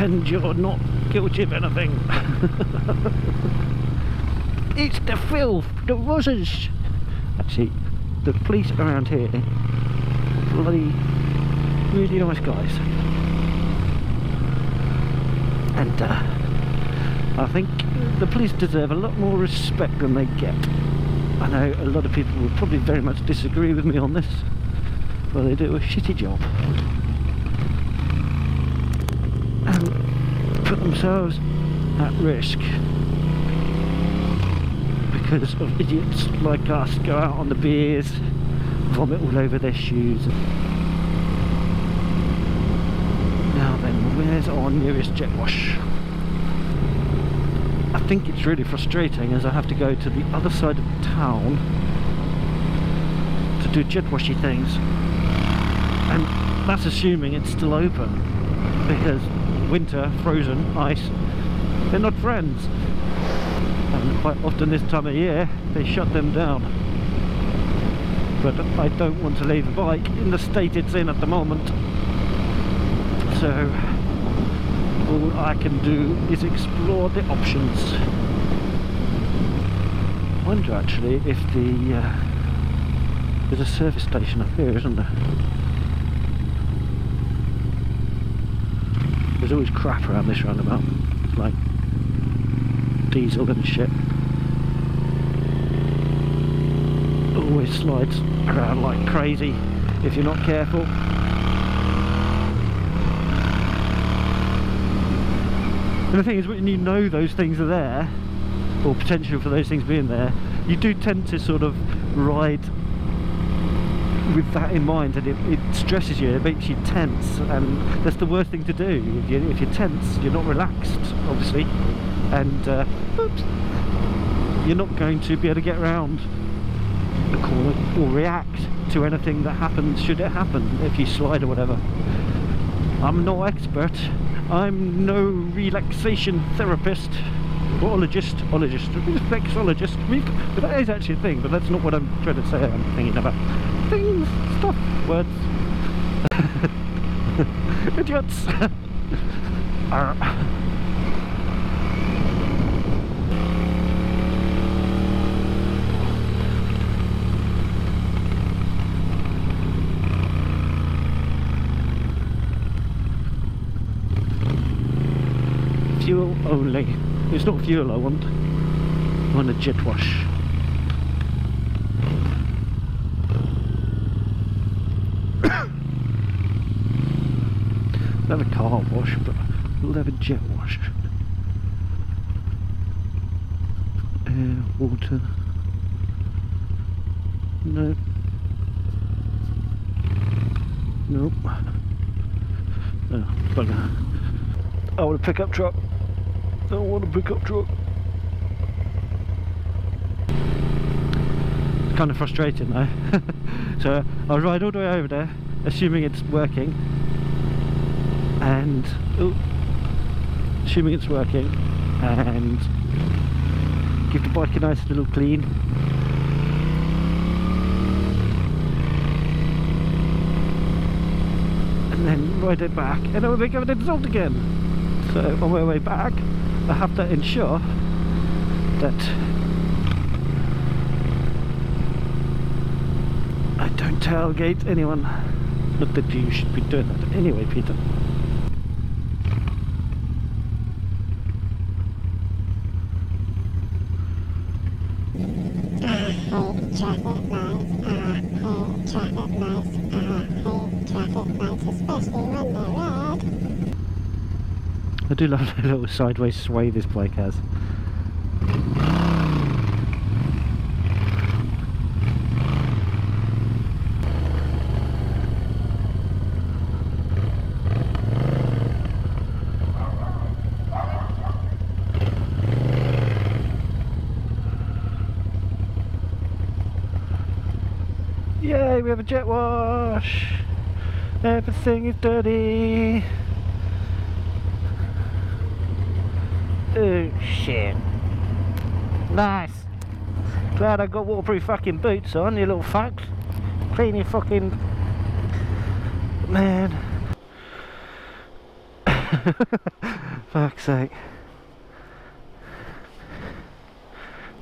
pretend you're not guilty of anything. it's the filth, the roses. Actually, the police around here, are bloody really nice guys. And uh, I think the police deserve a lot more respect than they get. I know a lot of people would probably very much disagree with me on this, but they do a shitty job. And put themselves at risk because of idiots like us go out on the beers, vomit all over their shoes. Now then, where's our nearest jet wash? I think it's really frustrating as I have to go to the other side of town to do jet washy things. And that's assuming it's still open because winter, frozen, ice, they're not friends. And quite often this time of year they shut them down. But I don't want to leave the bike in the state it's in at the moment. So all I can do is explore the options. I wonder actually if the uh, there's a service station up here, isn't there? There's always crap around this roundabout, like diesel and shit. Always slides around like crazy if you're not careful. And the thing is, when you know those things are there, or potential for those things being there, you do tend to sort of ride with that in mind and it, it stresses you, it makes you tense and that's the worst thing to do. If, you, if you're tense, you're not relaxed, obviously, and uh, oops, you're not going to be able to get around the corner or react to anything that happens should it happen if you slide or whatever. I'm no expert, I'm no relaxation therapist, ologist, ologist, reflexologist. That is actually a thing, but that's not what I'm trying to say. I'm thinking about stuff, words. Idiots. fuel only. It's not fuel I want. I want a jet wash. Have a car wash, but we'll have a jet wash. Air, water. No. Nope. Oh, bugger. I want a pickup truck. I want a pickup truck. It's kind of frustrating though. so I'll ride all the way over there, assuming it's working. And, assuming it's working. And give the bike a nice little clean. And then ride it back. And then we'll be going to result again. So on my way back, I have to ensure that I don't tailgate anyone. Not that you should be doing that anyway, Peter. Hate traffic lights, I hate traffic lights, I hate traffic lights, especially when they're red. I do love the little sideways sway this bike has. Yay, we have a jet wash! Everything is dirty! Oh shit. Nice. Glad I got waterproof fucking boots on, you little fucks. Clean your fucking... Man. Fuck's sake.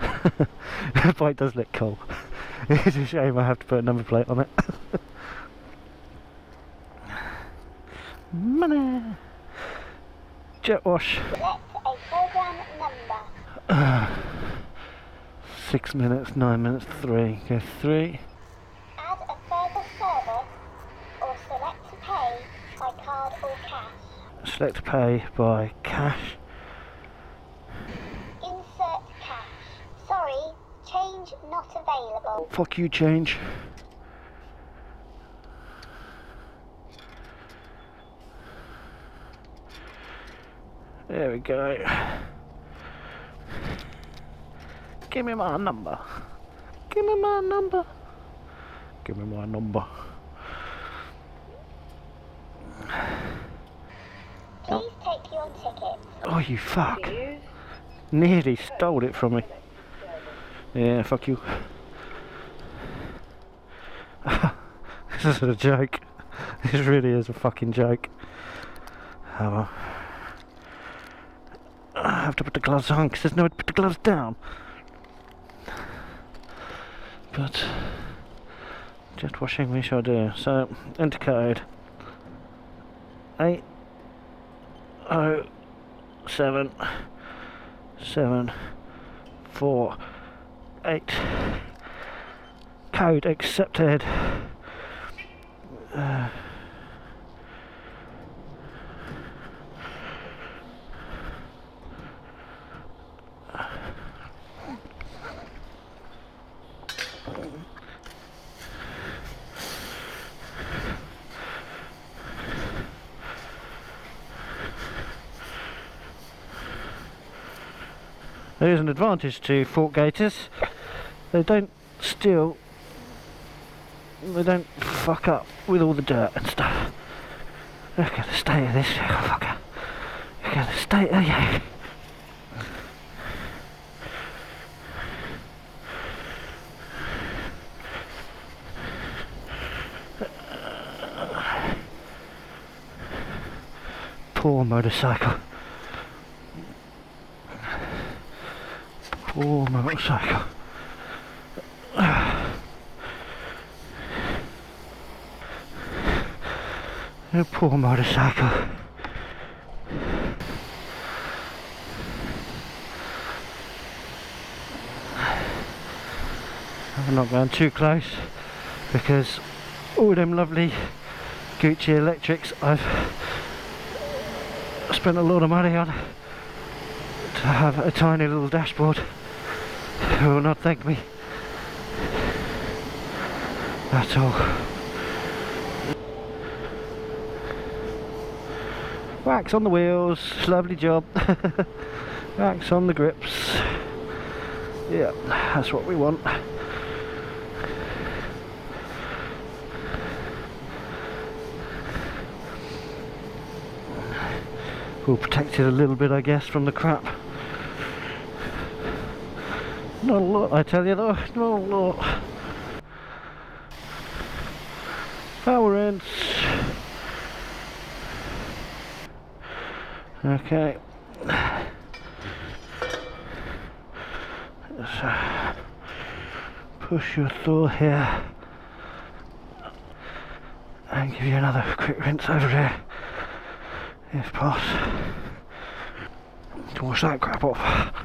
the bike does look cool. it's a shame I have to put a number plate on it. Money! Jet wash. Select a number. Six minutes, nine minutes, three. Go three. Add a further service or select to pay by card or cash. Select to pay by cash. Change not available. Fuck you, change. There we go. Give me my number. Give me my number. Give me my number. Please take your ticket. Oh, you fuck. Nearly stole it from me. Yeah, fuck you. this is a joke. This really is a fucking joke. I have to put the gloves on because there's nowhere to put the gloves down. But just washing we shall do. So enter code eight oh seven seven four eight code accepted There is an advantage to Fort Gators. They don't steal. They don't fuck up with all the dirt and stuff. Look at the state of this fucker. Look at the state of you. Poor motorcycle. Poor motorcycle. Oh, poor motorcycle. I'm not going too close because all them lovely Guzzi electrics I've spent a lot of money on to have a tiny little dashboard will not thank me at all. Wax on the wheels, lovely job. Wax on the grips. Yeah, that's what we want. We'll protect it a little bit, I guess, from the crap. Not a lot, I tell you though, not a lot. Power ends. Okay. Uh, push your through here and give you another quick rinse over here if possible to wash that crap off.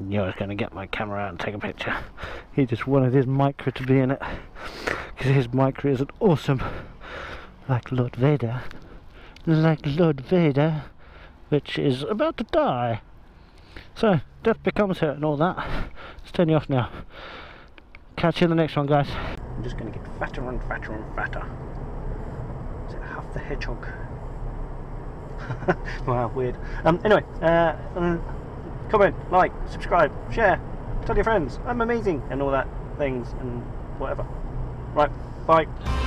He knew I was going to get my camera out and take a picture. He just wanted his micro to be in it. Because his micro is an awesome, like Lord Vader. Like Lord Vader, which is about to die. So, death becomes her and all that. Let's turn you off now. Catch you in the next one, guys. I'm just going to get fatter and fatter and fatter. Is it half the hedgehog? wow, weird. Um, anyway, uh, um, comment, like, subscribe, share, tell your friends I'm amazing and all that things and whatever. Right, bye.